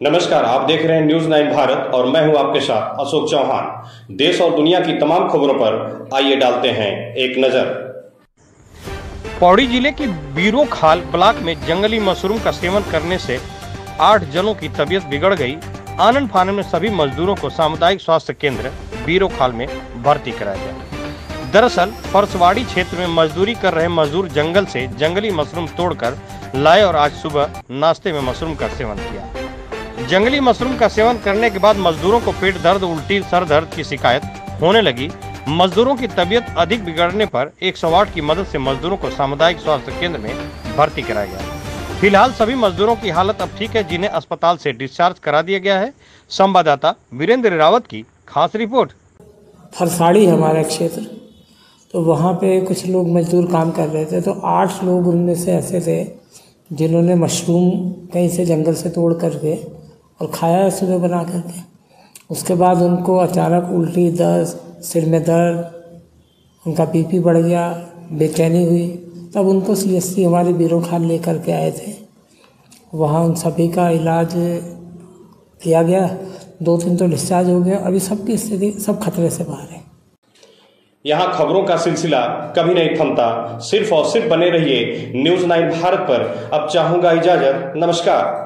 नमस्कार, आप देख रहे हैं न्यूज़ नाइन भारत और मैं हूँ आपके साथ अशोक चौहान। देश और दुनिया की तमाम खबरों पर आइए डालते हैं एक नज़र। पौड़ी ज़िले की बीरो खाल ब्लॉक में जंगली मशरूम का सेवन करने से आठ जनों की तबीयत बिगड़ गई। आनंद फानन में सभी मजदूरों को सामुदायिक स्वास्थ्य केंद्र बीरो खाल में भर्ती कराया गया। दरअसल फरसवाड़ी क्षेत्र में मजदूरी कर रहे मजदूर जंगल से जंगली मशरूम तोड़कर लाए और आज सुबह नाश्ते में मशरूम का सेवन किया। जंगली मशरूम का सेवन करने के बाद मजदूरों को पेट दर्द, उल्टी, सर दर्द की शिकायत होने लगी। मजदूरों की तबीयत अधिक बिगड़ने पर एक सौ आठ की मदद से मजदूरों को सामुदायिक स्वास्थ्य केंद्र में भर्ती कराया गया। फ़िलहाल सभी मजदूरों की हालत अब ठीक है, जिन्हें अस्पताल से डिस्चार्ज करा दिया गया है। संवाददाता वीरेंद्र रावत की खास रिपोर्ट। फरसाड़ी हमारा क्षेत्र। तो वहाँ पे कुछ लोग मजदूर काम कर रहे थे तो आठ लोग उनमें से ऐसे थे, जिन्होंने मशरूम कहीं से जंगल से तोड़ करके और खाया सुबह बना करके। उसके बाद उनको अचानक उल्टी दर्द, सिर में दर्द, उनका बीपी बढ़ गया, बेचैनी हुई। तब उनको सी एस सी हमारे बीरो खान लेकर के आए थे। वहाँ उन सभी का इलाज किया गया। दो तीन तो डिस्चार्ज हो गया। अभी सबकी स्थिति सब खतरे से बाहर है। यहाँ खबरों का सिलसिला कभी नहीं थमता। सिर्फ़ और सिर्फ़ बने रहिए न्यूज़ नाइन भारत पर। अब चाहूँगा इजाज़त। नमस्कार।